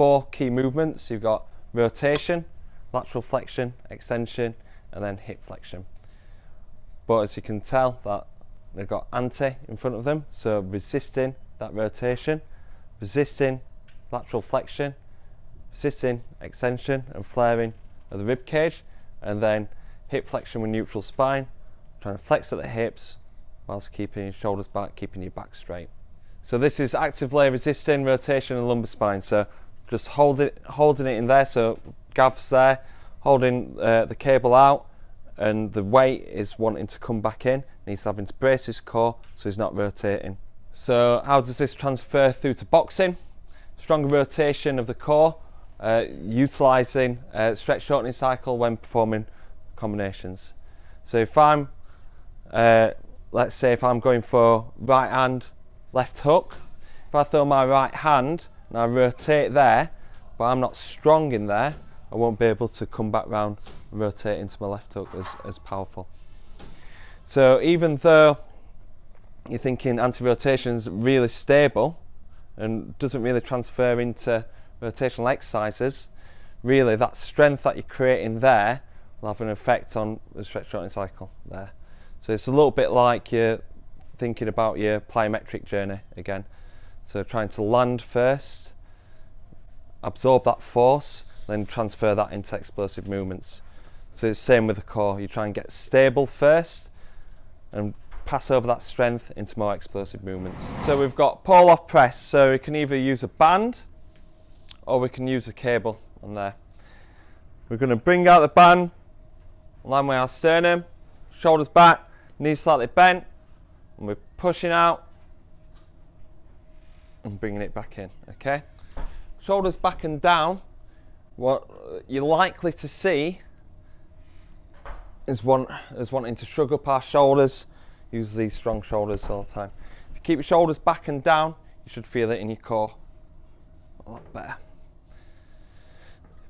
Four key movements. You've got rotation, lateral flexion, extension, and then hip flexion. But as you can tell that they've got anti in front of them, so resisting that rotation, resisting lateral flexion, resisting extension and flaring of the rib cage, and then hip flexion with neutral spine, trying to flex at the hips whilst keeping your shoulders back, keeping your back straight. So this is actively resisting rotation and lumbar spine. So just it, holding it in there. So Gav's there, holding uh, the cable out, and the weight is wanting to come back in. Needs having to brace his core so he's not rotating. So how does this transfer through to boxing? Stronger rotation of the core, uh, utilising uh, stretch shortening cycle when performing combinations. So if I'm, uh, let's say if I'm going for right hand, left hook, if I throw my right hand and I rotate there, but I'm not strong in there, I won't be able to come back round and rotate into my left hook as, as powerful. So even though you're thinking anti-rotation is really stable and doesn't really transfer into rotational exercises, really that strength that you're creating there will have an effect on the stretch shortening cycle there. So it's a little bit like you're thinking about your plyometric journey again. So trying to land first, absorb that force, then transfer that into explosive movements. So it's the same with the core. You try and get stable first and pass over that strength into more explosive movements. So we've got Pallof press. So we can either use a band or we can use a cable on there. We're going to bring out the band, line with our sternum, shoulders back, knees slightly bent, and we're pushing out and bringing it back in, okay? Shoulders back and down, what you're likely to see is, one, is wanting to shrug up our shoulders, use these strong shoulders all the time. If you keep your shoulders back and down, you should feel it in your core a lot better.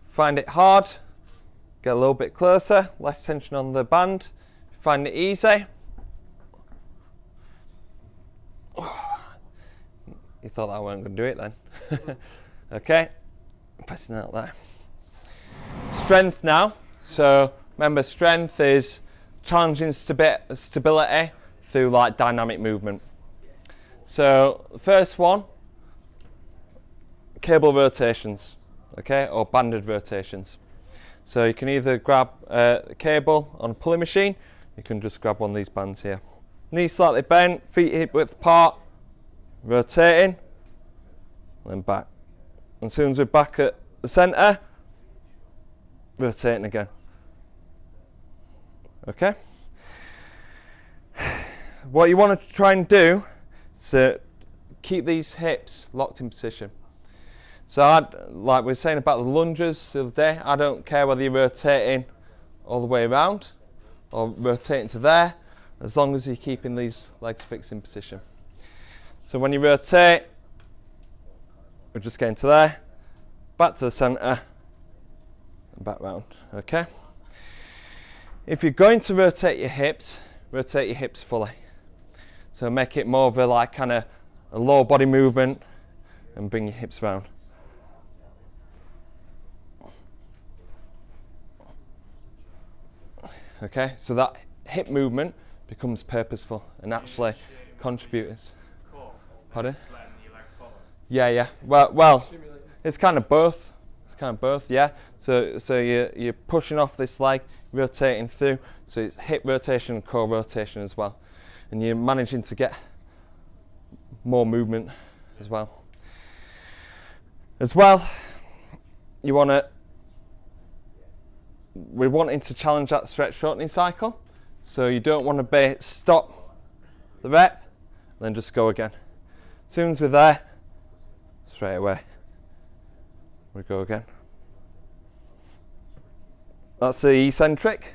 Find it hard, get a little bit closer, less tension on the band. Find it easy, you thought I wasn't going to do it then. okay, pressing out there. Strength now. So remember, strength is challenging stabi stability through like dynamic movement. So first one, cable rotations, okay, or banded rotations. So you can either grab a cable on a pulling machine, you can just grab one of these bands here. Knees slightly bent, feet hip width apart, rotating, then back. As soon as we're back at the centre, rotating again. Okay? What you want to try and do is to keep these hips locked in position. So, I'd, like we were saying about the lunges the other day, I don't care whether you're rotating all the way around or rotating to there, as long as you're keeping these legs fixed in position. So when you rotate, we're just getting to there, back to the centre, and back round, okay? If you're going to rotate your hips, rotate your hips fully. So make it more of a like kind of a lower body movement and bring your hips round. Okay, so that hip movement becomes purposeful and actually contributes. Pardon? Yeah, yeah. Well, well, it's kind of both. It's kind of both. Yeah. So, so you're you're pushing off this leg, rotating through. So it's hip rotation and core rotation as well, and you're managing to get more movement as well. As well, you want to. We're wanting to challenge that stretch shortening cycle. So you don't want to be stop the rep, then just go again. As soon as we're there, straight away, we go again. That's the eccentric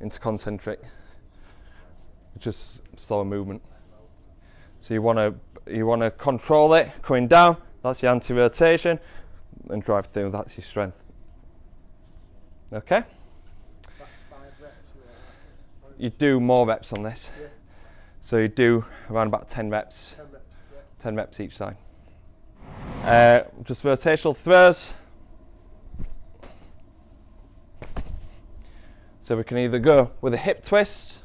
into concentric, just slower movement. So you want to you want to control it coming down. That's the anti-rotation, and drive through. That's your strength. Okay you do more reps on this. So you do around about 10 reps, 10 reps. 10 reps each side. Uh, just rotational throws. So we can either go with a hip twist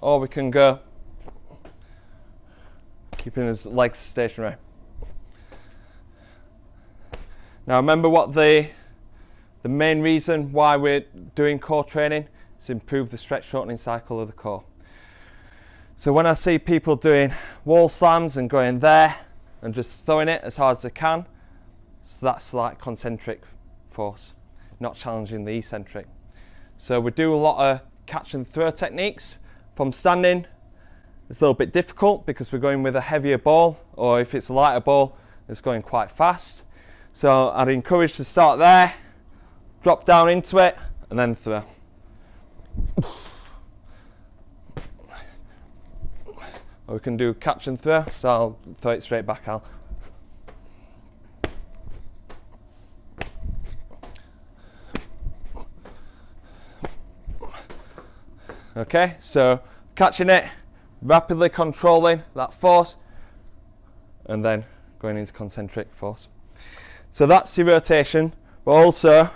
or we can go keeping his legs stationary. Now remember what the the main reason why we're doing core training is improve the stretch shortening cycle of the core. So when I see people doing wall slams and going there and just throwing it as hard as they can, so that's like concentric force, not challenging the eccentric. So we do a lot of catch and throw techniques. From standing, it's a little bit difficult because we're going with a heavier ball, or if it's a lighter ball, it's going quite fast. So I'd encourage to start there, drop down into it, and then throw. Or we can do catch and throw, so I'll throw it straight back out. Okay, so catching it, rapidly controlling that force, and then going into concentric force. So that's your rotation, but also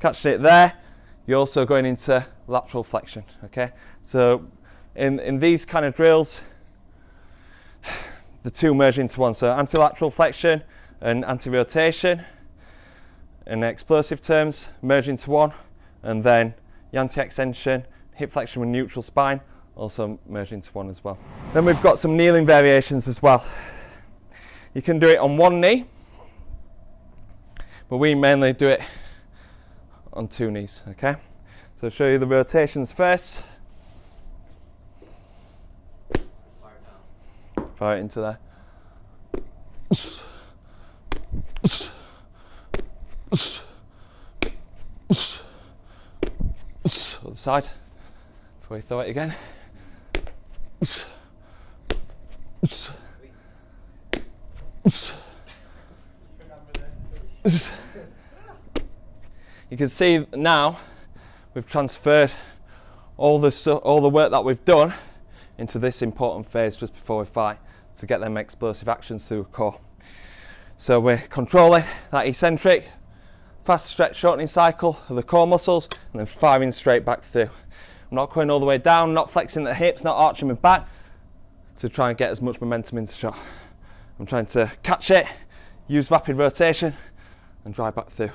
catching it there, you're also going into lateral flexion. Okay, so in, in these kind of drills, the two merge into one. So anti-lateral flexion and anti-rotation, in explosive terms, merge into one, and then anti-extension hip flexion with neutral spine also merge into one as well. Then we've got some kneeling variations as well. You can do it on one knee, but we mainly do it on two knees, okay? So I'll show you the rotations first. Fire it into there. Other side before we throw it again. You can see now we've transferred all the, all the work that we've done into this important phase just before we fight to get them explosive actions through the core. So we're controlling that eccentric, fast stretch shortening cycle of the core muscles and then firing straight back through. I'm not going all the way down, not flexing the hips, not arching my back to try and get as much momentum into shot. I'm trying to catch it, use rapid rotation and drive back through.